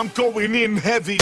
I'm going in heavy.